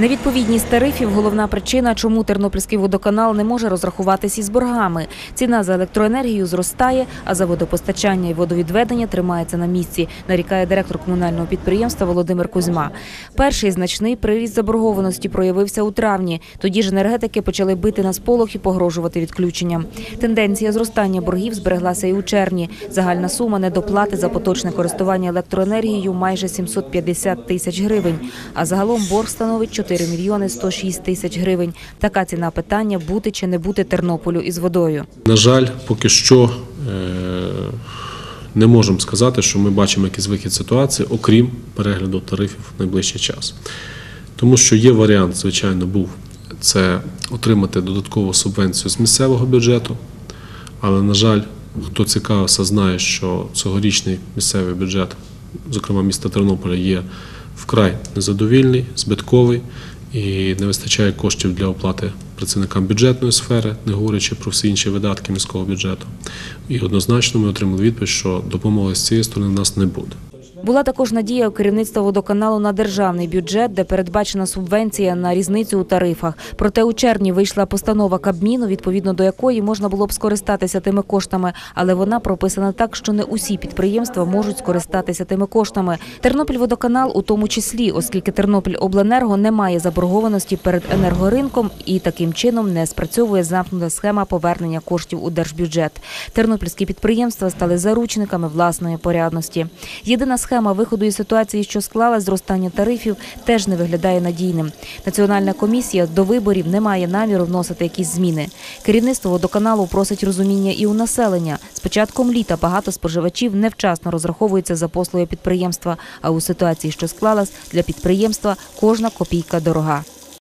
Невідповідність тарифів головна причина, чому Тернопільський водоканал не може розрахуватись із боргами. Ціна за електроенергію зростає, а за водопостачання і водовідведення тримається на місці, нарікає директор комунального підприємства Володимир Кузьма. Перший значний приріст заборгованості проявився у травні. Тоді ж енергетики почали бити на сполох і погрожувати відключенням. Тенденція зростання боргів збереглася і у червні. Загальна сума недоплати за поточне користування електроенергією майже 750 тисяч гривень. А загалом борг становить 4 мільйони 106 тисяч гривень. Така ціна питання бути чи не бути Тернополю із водою. На жаль, поки що е, не можемо сказати, що ми бачимо якийсь вихід ситуації, окрім перегляду тарифів в найближчий час. Тому що є варіант, звичайно, був це отримати додаткову субвенцію з місцевого бюджету, але, на жаль, хто цікавився, знає, що цьогорічний місцевий бюджет, зокрема міста Тернополя, є вкрай незадовільний, збитковий і не вистачає коштів для оплати працівникам бюджетної сфери, не говорячи про всі інші видатки міського бюджету. І однозначно ми отримали відповідь, що допомоги з цієї сторони в нас не буде. Була також надія у керівництва водоканалу на державний бюджет, де передбачена субвенція на різницю у тарифах. Проте у червні вийшла постанова Кабміну, відповідно до якої можна було б скористатися тими коштами, але вона прописана так, що не усі підприємства можуть скористатися тими коштами. Тернопільводоканал у тому числі, оскільки Тернопільобленерго не має заборгованості перед енергоринком і таким чином не спрацьовує замкнута схема повернення коштів у держбюджет. Тернопільські підприємства стали заручниками власної порядності. Єдина схема виходу із ситуації, що склала зростання тарифів, теж не виглядає надійним. Національна комісія до виборів не має наміру вносити якісь зміни. Керівництво водоканалу просить розуміння і у населення. З початком літа багато споживачів невчасно розраховуються за послуги підприємства. А у ситуації, що склалась, для підприємства кожна копійка дорога.